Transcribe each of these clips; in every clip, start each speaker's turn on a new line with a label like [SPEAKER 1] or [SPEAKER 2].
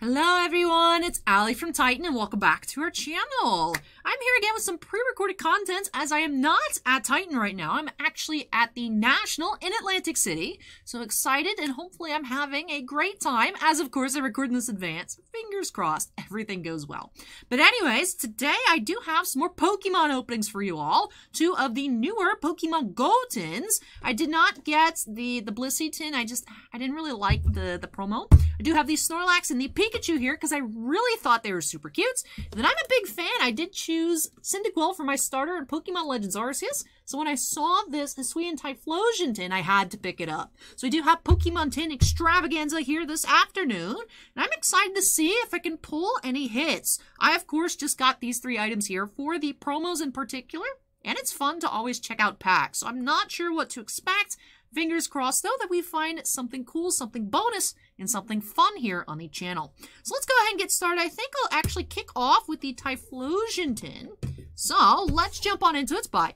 [SPEAKER 1] Hello everyone, it's Ally from Titan and welcome back to our channel. I'm here again with some pre-recorded content as I am not at Titan right now. I'm actually at the National in Atlantic City. So excited and hopefully I'm having a great time as of course I record this advance. Fingers crossed everything goes well. But anyways, today I do have some more Pokemon openings for you all. Two of the newer Pokemon Go tins. I did not get the, the Blissey tin. I just, I didn't really like the, the promo. I do have the Snorlax and the Pikachu here because I really thought they were super cute. Then I'm a big fan. I did choose Cyndaquil for my starter in Pokemon Legends Arceus. So when I saw this Hisuian Typhlosion tin, I had to pick it up. So we do have Pokemon tin extravaganza here this afternoon. And I'm excited to see if I can pull any hits. I, of course, just got these three items here for the promos in particular. And it's fun to always check out packs. So I'm not sure what to expect. Fingers crossed, though, that we find something cool, something bonus, and something fun here on the channel. So let's go ahead and get started. I think I'll actually kick off with the Typhlosion tin. So let's jump on into it by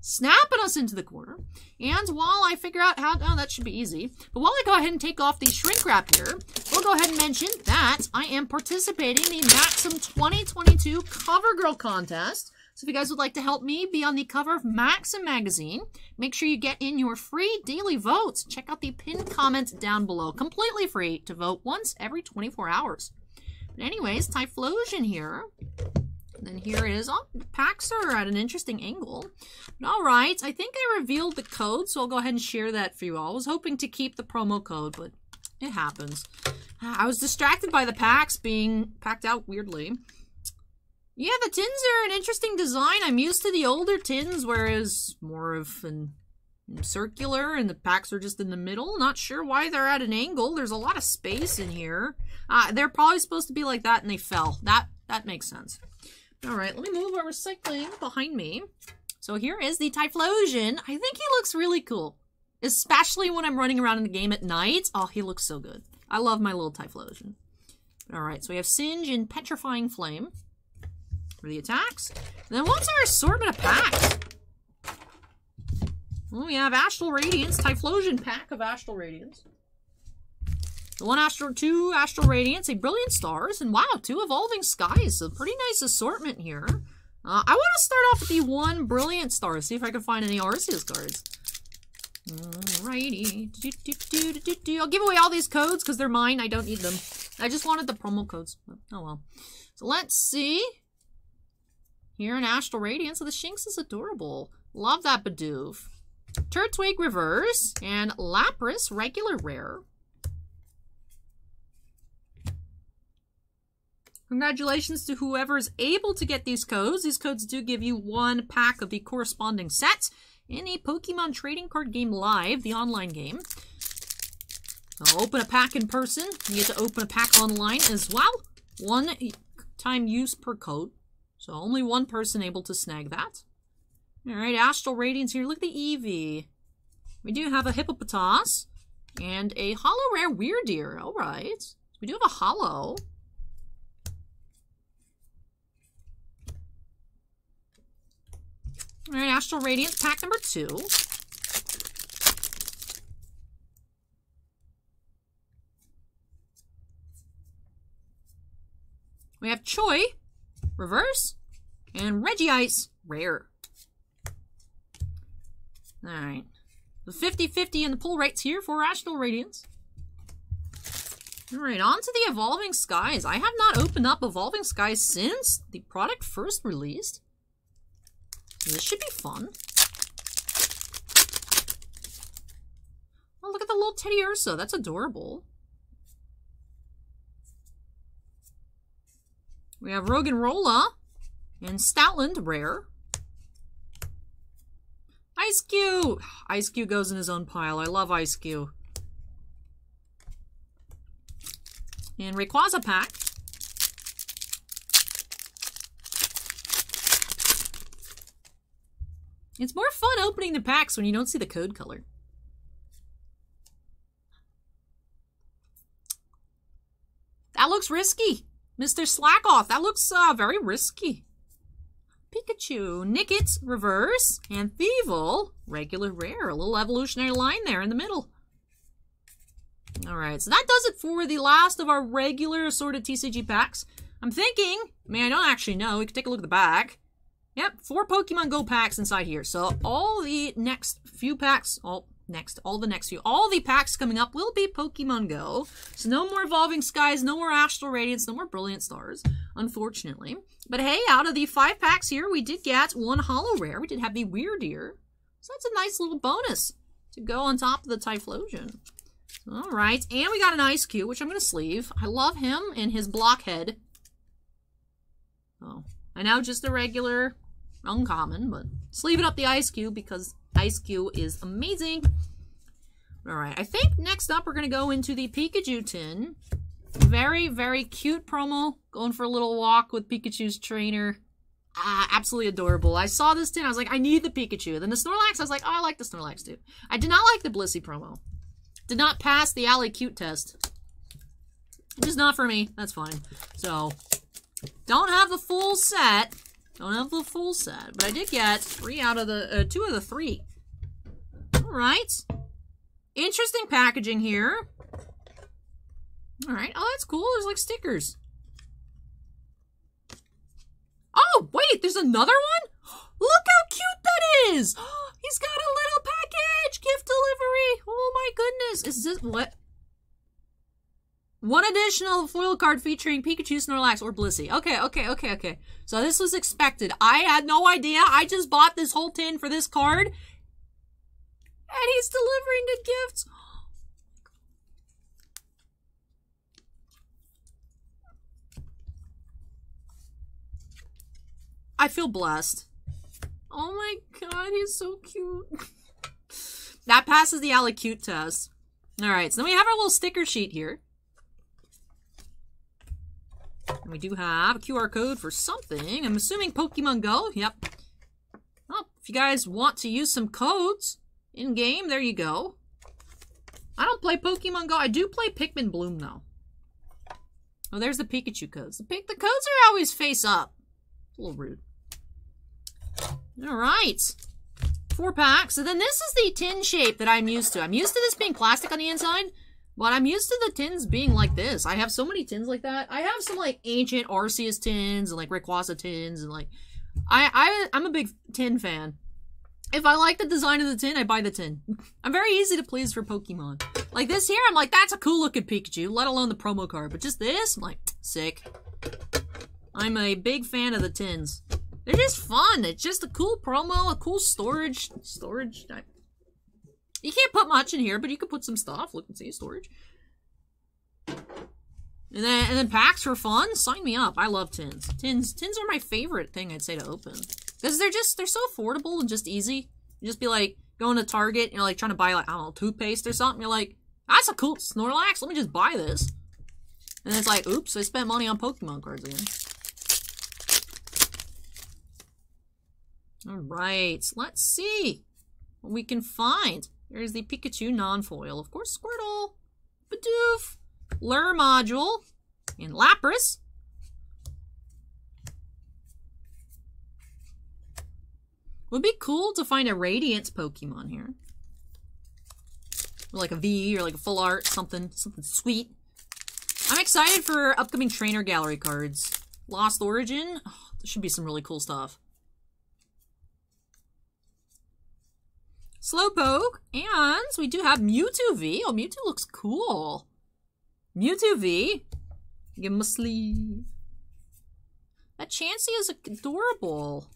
[SPEAKER 1] snapping us into the corner. And while I figure out how, oh, that should be easy. But while I go ahead and take off the shrink wrap here, we'll go ahead and mention that I am participating in the Maxim 2022 Cover Girl Contest. So if you guys would like to help me be on the cover of Maxim magazine, make sure you get in your free daily votes. Check out the pinned comments down below. Completely free to vote once every 24 hours. But anyways, Typhlosion here. And then here it is. Oh, packs are at an interesting angle. But all right, I think I revealed the code, so I'll go ahead and share that for you all. I was hoping to keep the promo code, but it happens. Ah, I was distracted by the packs being packed out weirdly. Yeah, the tins are an interesting design. I'm used to the older tins, whereas more of an circular and the packs are just in the middle. Not sure why they're at an angle. There's a lot of space in here. Uh, they're probably supposed to be like that and they fell. That that makes sense. All right, let me move our recycling behind me. So here is the Typhlosion. I think he looks really cool, especially when I'm running around in the game at night. Oh, he looks so good. I love my little Typhlosion. All right, so we have Singe and Petrifying Flame for the attacks. And then what's our assortment of packs? Well, we have Astral Radiance, Typhlosion pack of Astral Radiance. The one Astral, two Astral Radiance, a Brilliant Stars, and wow, two Evolving Skies. So pretty nice assortment here. Uh, I want to start off with the one Brilliant Star, see if I can find any Arceus cards. Alrighty. Do, do, do, I'll give away all these codes because they're mine. I don't need them. I just wanted the promo codes. Oh well. So let's see. Here in Astral Radiance, so the Shinx is adorable. Love that Bidoof. Turtwig Reverse and Lapras Regular Rare. Congratulations to whoever is able to get these codes. These codes do give you one pack of the corresponding set in a Pokemon Trading Card Game Live, the online game. I'll open a pack in person. You get to open a pack online as well. One time use per code. So only one person able to snag that. Alright, Astral Radiance here. Look at the Eevee. We do have a Hippopotas and a holo Rare Wyrdeer. Alright. We do have a holo. Alright, Astral Radiance, pack number two. We have Choi, reverse, and Regice, rare. Alright. The 50-50 in the pull rates here for Rational Radiance. Alright, on to the Evolving Skies. I have not opened up Evolving Skies since the product first released. This should be fun. Oh, look at the little Teddiursa. That's adorable. We have Roggenrola and Stoutland, rare. Eiscue! Ice Cube goes in his own pile. I love Eiscue. And Rayquaza pack. It's more fun opening the packs when you don't see the code color. That looks risky. Mr. Slackoff, that looks uh, very risky. Pikachu, Nickit, reverse, and Thievul, regular rare. A little evolutionary line there in the middle. Alright, so that does it for the last of our regular assorted TCG packs. I'm thinking, I mean, I don't actually know. We could take a look at the back. Yep, four Pokemon Go packs inside here. So all the next few packs, all next, all the next few, all the packs coming up will be Pokemon Go. So no more Evolving Skies, no more Astral Radiance, no more Brilliant Stars, unfortunately. But hey, out of the five packs here, we did get one holo Rare. We did have the Wyrdeer. So that's a nice little bonus to go on top of the Typhlosion. All right, and we got an Ice Cube, which I'm to sleeve. I love him and his blockhead. Oh, I know just a regular uncommon, but sleeve it up the Ice Cube because Ice Cube is amazing. All right, I think next up we're going to go into the Pikachu tin. Very, very cute promo. Going for a little walk with Pikachu's trainer. Ah, absolutely adorable. I saw this tin, I was like, I need the Pikachu. Then the Snorlax, I was like, oh, I like the Snorlax too. I did not like the Blissey promo. Did not pass the Ally Cute test. Just not for me. That's fine. So, don't have the full set. Don't have the full set. But I did get three out of the, uh, two of the three. Alright. Interesting packaging here. Alright. Oh, that's cool. There's like stickers. Oh, wait, there's another one? Look how cute that is! He's got a little package! Gift delivery! Oh my goodness! Is this what? One additional foil card featuring Pikachu, Snorlax, or Blissey. Okay, okay, okay, okay. So this was expected. I had no idea. I just bought this whole tin for this card. And he's delivering the gifts. I feel blessed. Oh my god, he's so cute. that passes the Ally Cute test. Alright, so then we have our little sticker sheet here. And we do have a QR code for something. I'm assuming Pokemon Go. Yep. Well, if you guys want to use some codes in-game, there you go. I don't play Pokemon Go. I do play Pikmin Bloom, though. Oh, there's the Pikachu codes. The, the codes are always face up. a little rude. All right. Four packs. So then this is the tin shape that I'm used to. I'm used to this being plastic on the inside, but I'm used to the tins being like this. I have so many tins like that. I have some like ancient Arceus tins and like Rayquaza tins and like I, I I'm a big tin fan. If I like the design of the tin, I buy the tin. I'm very easy to please for Pokemon. Like this here, I'm like, that's a cool looking Pikachu, let alone the promo card. But just this, I'm like, sick. I'm a big fan of the tins. They're just fun. It's just a cool promo, a cool storage. Storage. You can't put much in here, but you can put some stuff. Look and see storage. And then and then packs for fun. Sign me up. I love tins. Tins tins are my favorite thing I'd say to open because they're just they're so affordable and just easy. You just be like going to Target, you know, like trying to buy like I don't know toothpaste or something. You're like, that's a cool Snorlax. Let me just buy this. And it's like, oops, I spent money on Pokemon cards again. All right, let's see what we can find. There's the Pikachu non-foil. Of course, Squirtle, Bidoof, Lure Module, and Lapras. Would be cool to find a Radiance Pokemon here. Or like a V or like a full art, something, something sweet. I'm excited for upcoming trainer gallery cards. Lost Origin. Oh, there should be some really cool stuff. Slowpoke, and we do have Mewtwo V. Oh, Mewtwo looks cool. Mewtwo V. Give him a sleeve. That Chansey is adorable.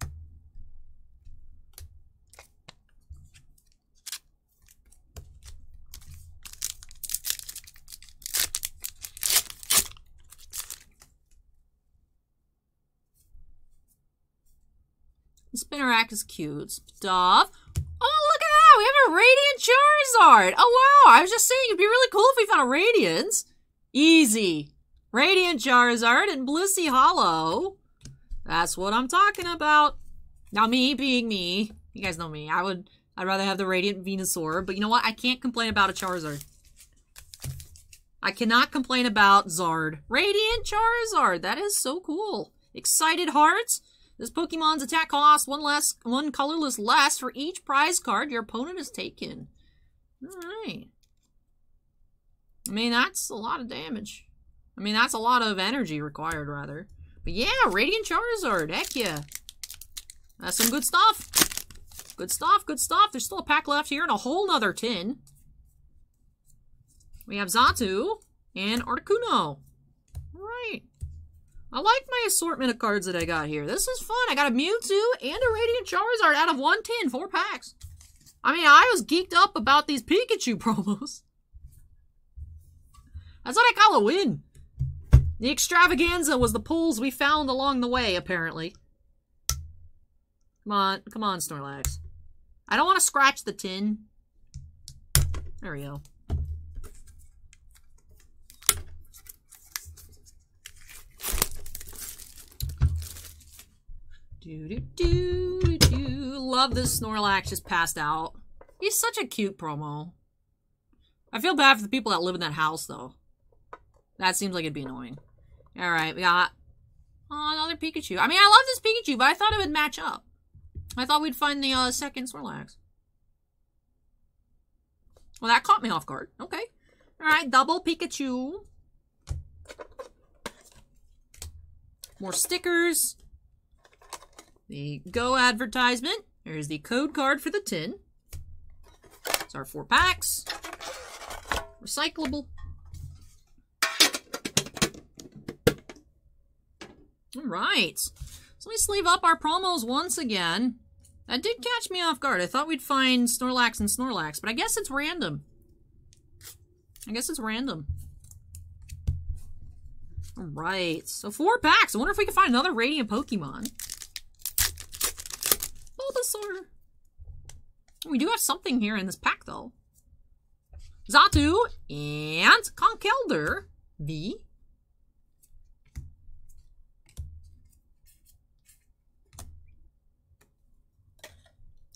[SPEAKER 1] Spinarak is cute. Stuff Oh, look at that! we have a Radiant Charizard. Oh, wow. I was just saying it'd be really cool if we found a Radiant. Easy. Radiant Charizard and Blissey Holo. That's what I'm talking about. Now, me being me, you guys know me, I would, I'd rather have the Radiant Venusaur, but you know what? I can't complain about a Charizard. I cannot complain about Zard. Radiant Charizard. That is so cool. Excited Hearts. This Pokemon's attack costs one less, one colorless less for each prize card your opponent has taken. Alright. I mean, that's a lot of damage. I mean, that's a lot of energy required, rather. But yeah, Radiant Charizard. Heck yeah. That's some good stuff. Good stuff, good stuff. There's still a pack left here and a whole nother tin. We have Xatu and Articuno. Right. I like my assortment of cards that I got here. This is fun. I got a Mewtwo and a Radiant Charizard out of one tin, four packs. I mean, I was geeked up about these Pikachu promos. That's what I call a win. The extravaganza was the pulls we found along the way, apparently. Come on, come on, Snorlax. I don't want to scratch the tin. There we go. Do do do do. Love this Snorlax just passed out. He's such a cute promo. I feel bad for the people that live in that house, though. That seems like it'd be annoying. Alright, we got... Oh, another Pikachu. I mean, I love this Pikachu, but I thought it would match up. I thought we'd find the uh, second Snorlax. Well, that caught me off guard. Okay. Alright, double Pikachu. More stickers. The Go advertisement. There's the code card for the tin. It's our four packs. Recyclable. All right. So let's leave up our promos once again. That did catch me off guard. I thought we'd find Snorlax and Snorlax, but I guess it's random. I guess it's random. All right. So four packs. I wonder if we can find another Radiant Pokemon. We do have something here in this pack, though. Xatu and Conkeldurr V.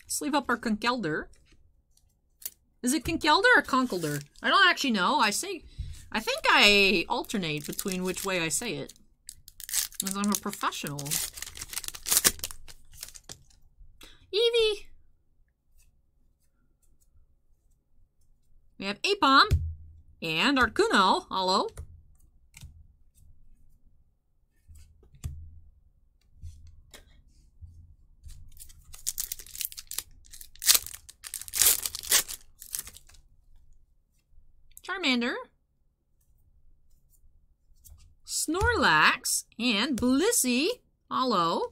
[SPEAKER 1] Sleeve up our Conkeldurr. Is it Conkeldurr or Conkeldurr? I don't actually know. I say, I think I alternate between which way I say it. Because I'm a professional. Eevee. We have Aipom and Articuno. Hello. Charmander. Snorlax and Blissey. Hello.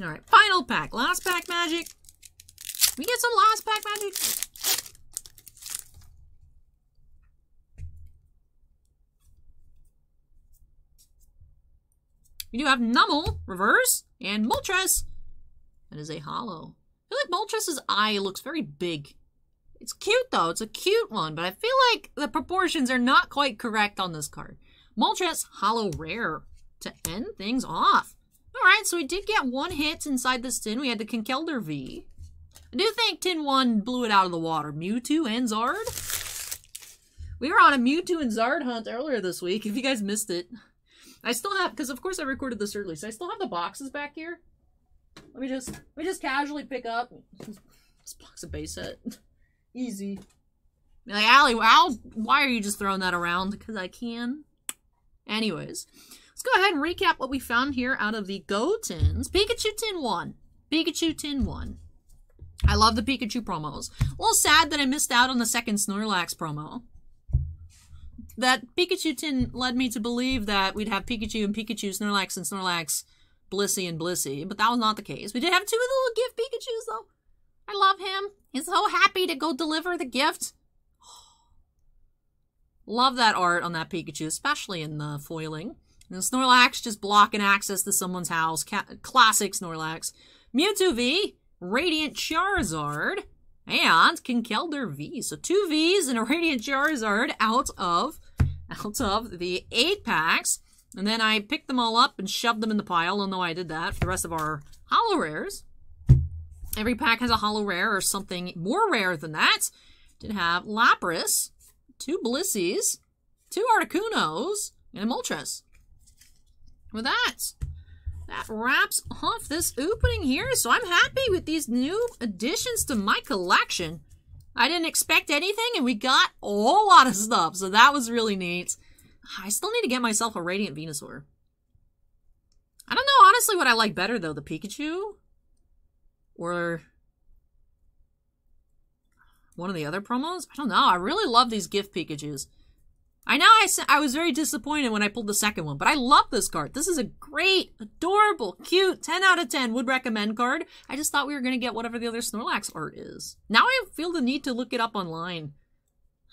[SPEAKER 1] All right, final pack. Last pack magic. We get some last pack magic. We do have Numel, reverse, and Moltres. That is a holo. I feel like Moltres' eye looks very big. It's cute, though. It's a cute one, but I feel like the proportions are not quite correct on this card. Moltres Holo Rare to end things off. Alright, so we did get one hit inside this tin. We had the Conkeldurr V. I do think Tin 1 blew it out of the water. Mewtwo and Zard. We were on a Mewtwo and Zard hunt earlier this week, if you guys missed it. I still have, because of course I recorded this early, so I still have the boxes back here. Let me just, let me just casually pick up this box of base set. Easy. Like, Ally, Al, why are you just throwing that around? Because I can. Anyways. Let's go ahead and recap what we found here out of the Go Tins. Pikachu Tin 1. Pikachu Tin 1. I love the Pikachu promos. A little sad that I missed out on the second Snorlax promo. That Pikachu tin led me to believe that we'd have Pikachu and Pikachu, Snorlax and Snorlax, Blissey and Blissey, but that was not the case. We did have two of the little gift Pikachus, though. I love him. He's so happy to go deliver the gift. Love that art on that Pikachu, especially in the foiling. Snorlax just blocking access to someone's house. Ca classic Snorlax. Mewtwo V, Radiant Charizard, and Conkeldurr V. So two Vs and a Radiant Charizard out of out of the eight packs. And then I picked them all up and shoved them in the pile. Oh no, I did that for the rest of our holo rares. Every pack has a holo rare or something more rare than that. Did have Lapras, two Blissies, two Articunos, and a Moltres with that. that wraps off this opening here. So I'm happy with these new additions to my collection. I didn't expect anything, and we got a whole lot of stuff, so that was really neat. I still need to get myself a Radiant Venusaur. I don't know, honestly, what I like better, though. The Pikachu? Or one of the other promos? I don't know. I really love these gift Pikachus. I know I, I was very disappointed when I pulled the second one, but I love this card. This is a great, adorable, cute, 10 out of 10 would recommend card. I just thought we were going to get whatever the other Snorlax art is. Now I feel the need to look it up online.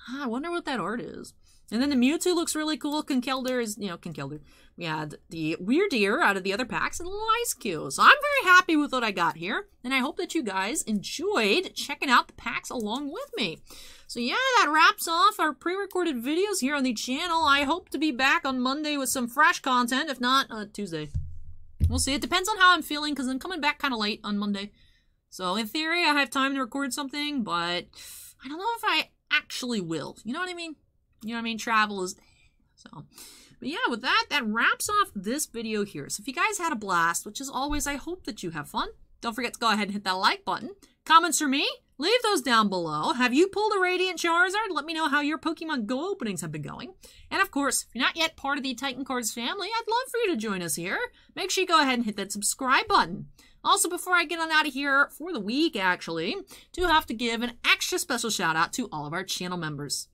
[SPEAKER 1] Ah, I wonder what that art is. And then the Mewtwo looks really cool. Conkeldurr is, you know, Conkeldurr. We had the Wyrdeer out of the other packs and a little Ice Cube. So I'm very happy with what I got here. And I hope that you guys enjoyed checking out the packs along with me. So yeah, that wraps off our pre-recorded videos here on the channel. I hope to be back on Monday with some fresh content. If not, uh, Tuesday. We'll see. It depends on how I'm feeling because I'm coming back kind of late on Monday. So in theory, I have time to record something, but I don't know if I actually will. You know what I mean? You know what I mean? Travel is... So... But yeah, with that, that wraps off this video here. So if you guys had a blast, which is always, I hope that you have fun. Don't forget to go ahead and hit that like button. Comments for me? Leave those down below. Have you pulled a Radiant Charizard? Let me know how your Pokemon Go openings have been going. And of course, if you're not yet part of the Titan Cards family, I'd love for you to join us here. Make sure you go ahead and hit that subscribe button. Also, before I get on out of here for the week, actually, do have to give an extra special shout out to all of our channel members.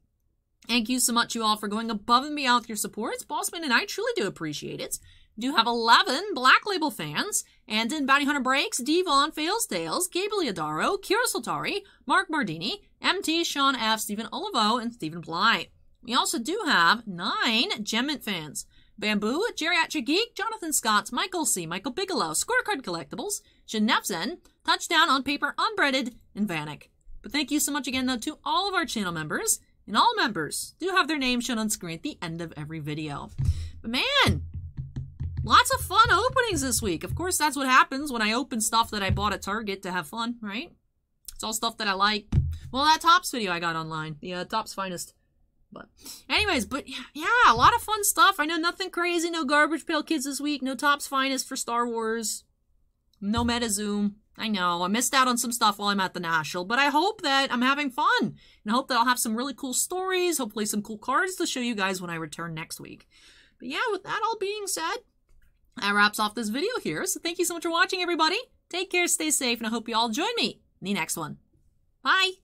[SPEAKER 1] Thank you so much, you all, for going above and beyond with your support. Bossman and I truly do appreciate it. Do have 11 Black Label fans, and in Bounty Hunter Breaks, Devon, Fails Tales, Gabriel Adaro, Kira Soltari, Mark Mardini, MT, Sean F., Stephen Olivo, and Stephen Bly. We also do have nine Gemmint fans. Bamboo, Geriatric Geek, Jonathan Scott, Michael C., Michael Bigelow, Scorecard Collectibles, Genevzen, Touchdown on Paper Unbreaded, and Vanek. But thank you so much again, though, to all of our channel members. And all members do have their names shown on screen at the end of every video. But man, lots of fun openings this week. Of course, that's what happens when I open stuff that I bought at Target to have fun, right? It's all stuff that I like. Well, that Topps video I got online, the uh, Topps Finest. But anyways, but yeah, yeah, a lot of fun stuff. I know nothing crazy, no Garbage Pail Kids this week, no Topps Finest for Star Wars, no MetaZoo. I know, I missed out on some stuff while I'm at the National, but I hope that I'm having fun. And I hope that I'll have some really cool stories, hopefully some cool cards to show you guys when I return next week. But yeah, with that all being said, that wraps off this video here. So thank you so much for watching, everybody. Take care, stay safe, and I hope you all join me in the next one. Bye!